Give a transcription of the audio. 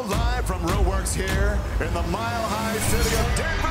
Live from Real Works here in the mile-high city of Denver,